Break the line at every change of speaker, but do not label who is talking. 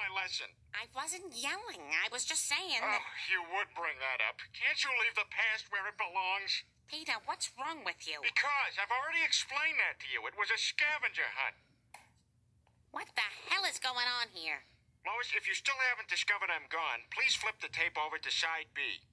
my lesson.
I wasn't yelling. I was just saying
Oh,
that.
you would bring that up. Can't you leave the past where it belongs?
Peter, what's wrong with you?
Because I've already explained that to you. It was a scavenger hunt.
What the hell is going on here?
Lois, if you still haven't discovered I'm gone, please flip the tape over to side B.